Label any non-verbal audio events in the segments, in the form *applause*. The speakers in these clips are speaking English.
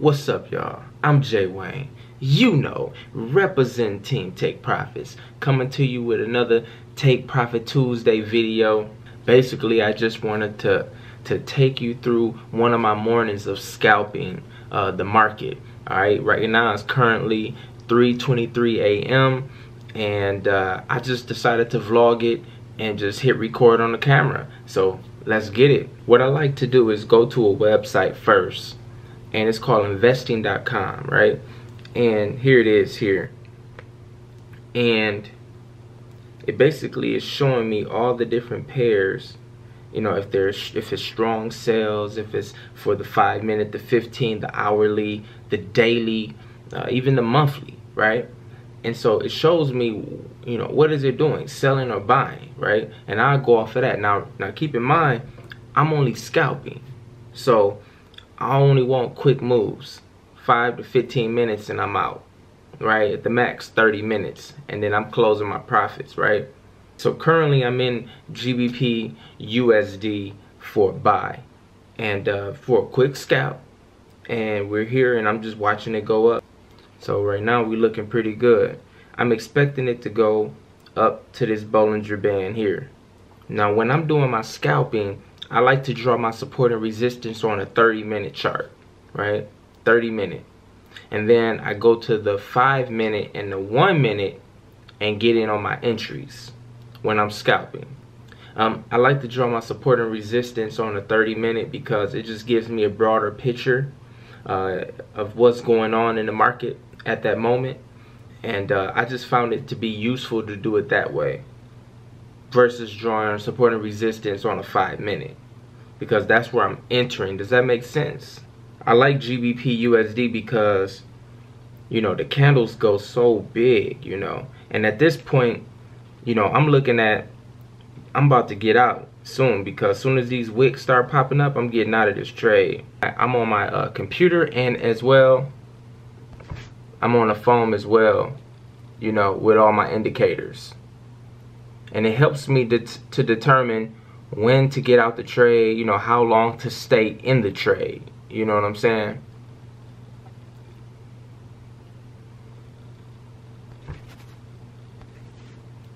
What's up, y'all? I'm Jay Wayne. You know, represent Team Take Profits. Coming to you with another Take Profit Tuesday video. Basically, I just wanted to to take you through one of my mornings of scalping uh, the market. All right, right now it's currently 3:23 a.m. and uh, I just decided to vlog it and just hit record on the camera. So let's get it. What I like to do is go to a website first and it's called investing.com, right? And here it is here. And it basically is showing me all the different pairs you know if there's if it's strong sales if it's for the five minute the 15 the hourly the daily uh, even the monthly right and so it shows me you know what is it doing selling or buying right and i go off of that now now keep in mind i'm only scalping so I only want quick moves, 5 to 15 minutes and I'm out, right? At the max, 30 minutes, and then I'm closing my profits, right? So currently I'm in GBP USD for buy and uh, for a quick scalp. And we're here and I'm just watching it go up. So right now we're looking pretty good. I'm expecting it to go up to this Bollinger Band here. Now when I'm doing my scalping, I like to draw my support and resistance on a 30 minute chart, right? 30 minute. And then I go to the 5 minute and the 1 minute and get in on my entries when I'm scalping. Um, I like to draw my support and resistance on a 30 minute because it just gives me a broader picture uh, of what's going on in the market at that moment. And uh, I just found it to be useful to do it that way versus drawing support and resistance on a five minute because that's where I'm entering. Does that make sense? I like GBP USD because you know the candles go so big, you know. And at this point, you know, I'm looking at I'm about to get out soon because as soon as these wicks start popping up, I'm getting out of this trade. I'm on my uh, computer and as well, I'm on a phone as well, you know, with all my indicators and it helps me to, to determine when to get out the trade, you know, how long to stay in the trade. You know what I'm saying?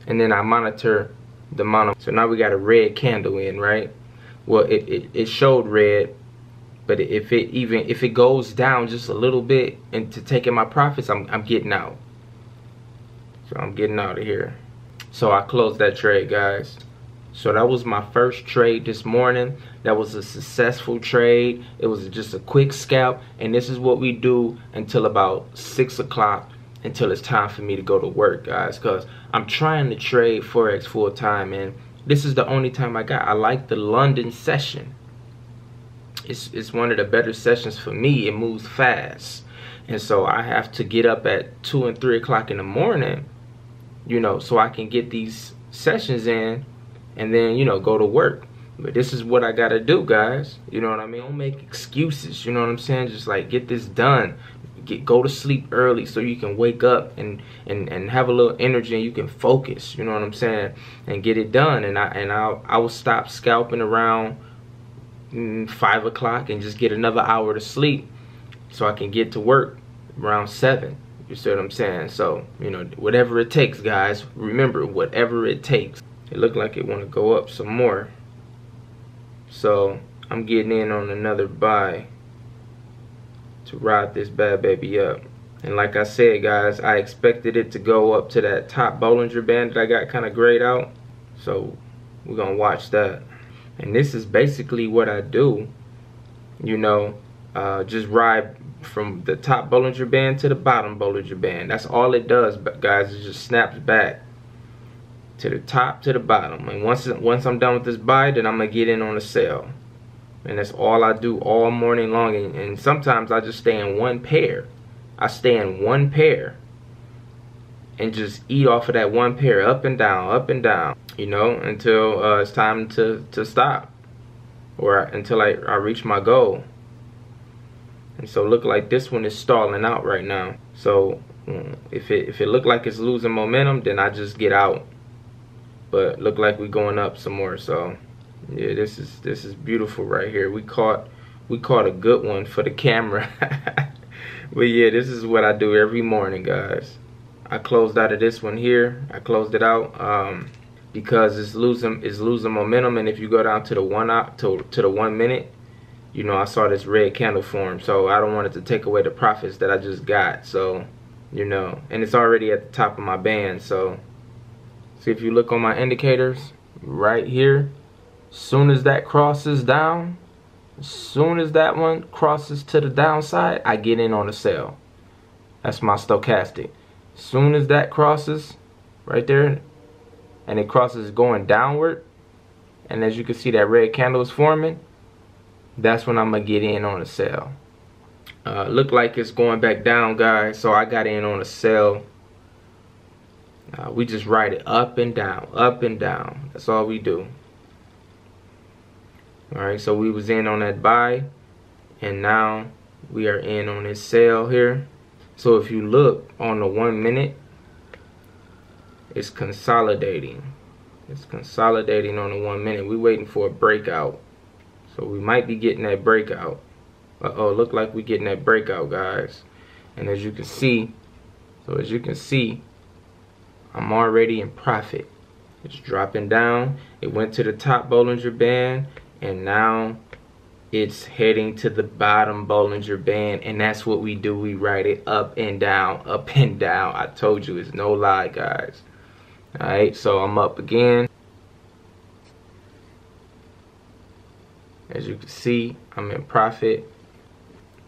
And then I monitor the mono. So now we got a red candle in, right? Well, it, it, it showed red, but if it even, if it goes down just a little bit into taking my profits, I'm, I'm getting out. So I'm getting out of here. So I closed that trade, guys. So that was my first trade this morning. That was a successful trade. It was just a quick scalp. And this is what we do until about 6 o'clock until it's time for me to go to work, guys. Because I'm trying to trade Forex full time. And this is the only time I got. I like the London session. It's, it's one of the better sessions for me. It moves fast. And so I have to get up at 2 and 3 o'clock in the morning you know, so I can get these sessions in and then, you know, go to work. But this is what I gotta do, guys. You know what I mean? Don't make excuses. You know what I'm saying? Just like get this done. Get go to sleep early so you can wake up and and and have a little energy and you can focus. You know what I'm saying? And get it done. And I and I I will stop scalping around mm, five o'clock and just get another hour to sleep so I can get to work around seven. You see what I'm saying? So, you know, whatever it takes, guys. Remember, whatever it takes. It looked like it want to go up some more. So, I'm getting in on another buy to ride this bad baby up. And like I said, guys, I expected it to go up to that top Bollinger Band that I got kind of grayed out. So, we're going to watch that. And this is basically what I do. You know, uh, just ride from the top Bollinger Band to the bottom Bollinger Band. That's all it does, guys. It just snaps back to the top to the bottom. And once once I'm done with this buy, then I'm gonna get in on the sell. And that's all I do all morning long. And, and sometimes I just stay in one pair. I stay in one pair and just eat off of that one pair up and down, up and down, you know, until uh, it's time to, to stop or until I, I reach my goal. So look like this one is stalling out right now. So mm, if it if it look like it's losing momentum, then I just get out. But look like we going up some more. So yeah, this is this is beautiful right here. We caught we caught a good one for the camera. *laughs* but yeah, this is what I do every morning, guys. I closed out of this one here. I closed it out um, because it's losing it's losing momentum. And if you go down to the one out to to the one minute, you know I saw this red candle form. So I don't want it to take away the profits that I just got. So you know, and it's already at the top of my band. So see if you look on my indicators right here, soon as that crosses down, soon as that one crosses to the downside, I get in on a sell. That's my stochastic. Soon as that crosses right there, and it crosses going downward, and as you can see that red candle is forming, that's when I'm gonna get in on a sell. Uh, look like it's going back down, guys, so I got in on a sell. Uh, we just ride it up and down, up and down. That's all we do. Alright, so we was in on that buy, and now we are in on this sell here. So if you look on the one minute, it's consolidating. It's consolidating on the one minute. We're waiting for a breakout. So we might be getting that breakout. Uh-oh, look like we're getting that breakout, guys. And as you can see, so as you can see, I'm already in profit. It's dropping down. It went to the top Bollinger Band, and now it's heading to the bottom Bollinger Band, and that's what we do. We write it up and down, up and down. I told you, it's no lie, guys. All right, so I'm up again. As you can see, I'm in profit.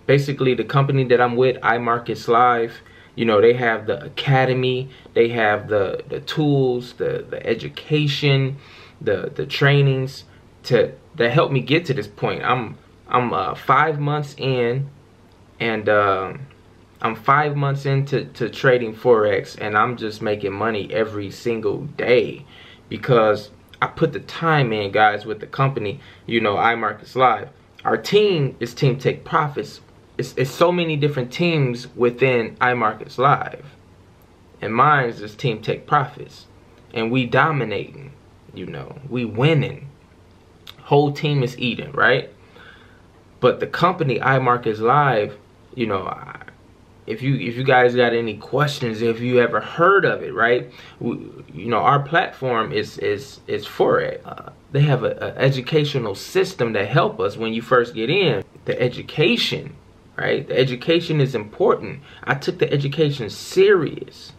Basically, the company that I'm with, iMarkets Live, you know, they have the academy, they have the, the tools, the, the education, the, the trainings to that helped me get to this point. I'm I'm uh, five months in, and uh, I'm five months into to trading forex, and I'm just making money every single day because put the time in, guys, with the company. You know, iMarkets Live. Our team is Team Take Profits. It's, it's so many different teams within iMarkets Live, and mine is Team Take Profits, and we dominating. You know, we winning whole team is eating, right? But the company iMarkets Live, you know, if you if you guys got any questions, if you ever heard of it, right? We, you know, our platform is is is for it. Uh, they have an educational system that help us when you first get in. The education, right? The education is important. I took the education serious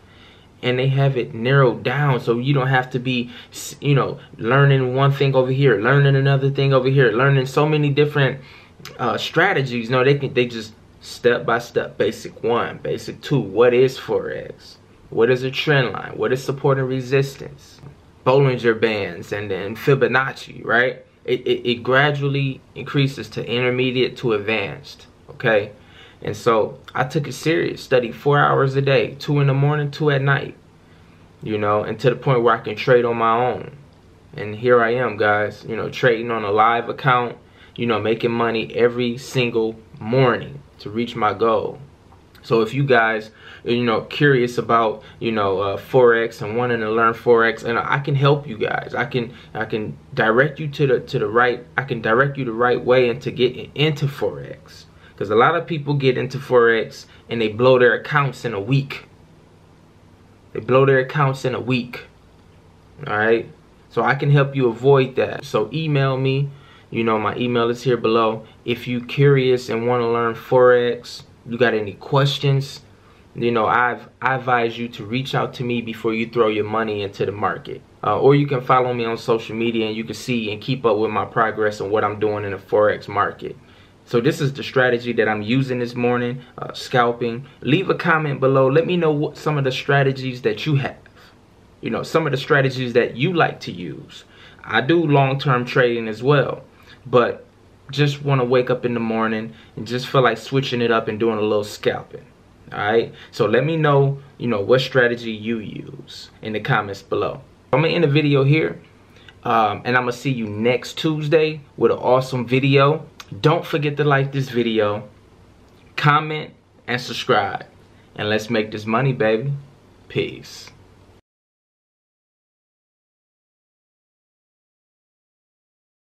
and they have it narrowed down so you don't have to be you know learning one thing over here learning another thing over here learning so many different uh, strategies no they can they just step by step basic one basic two what is forex? What is a trend line? What is support and resistance? Bollinger bands and then fibonacci right? It, it, it gradually increases to intermediate to advanced okay? And so I took it serious, studied four hours a day, two in the morning, two at night, you know, and to the point where I can trade on my own. And here I am, guys, you know, trading on a live account, you know, making money every single morning to reach my goal. So if you guys, you know, curious about, you know, uh, forex and wanting to learn forex, and I can help you guys. I can, I can direct you to the to the right. I can direct you the right way and to get into forex. Because a lot of people get into Forex and they blow their accounts in a week. They blow their accounts in a week. Alright? So I can help you avoid that. So email me. You know, my email is here below. If you curious and want to learn Forex, you got any questions, you know, I've I advise you to reach out to me before you throw your money into the market. Uh, or you can follow me on social media and you can see and keep up with my progress and what I'm doing in the Forex market. So this is the strategy that I'm using this morning, uh, scalping. Leave a comment below. Let me know what some of the strategies that you have. You know, some of the strategies that you like to use. I do long-term trading as well, but just want to wake up in the morning and just feel like switching it up and doing a little scalping. All right. So let me know, you know, what strategy you use in the comments below. I'm gonna end the video here, um, and I'm gonna see you next Tuesday with an awesome video. Don't forget to like this video, comment, and subscribe. And let's make this money, baby. Peace.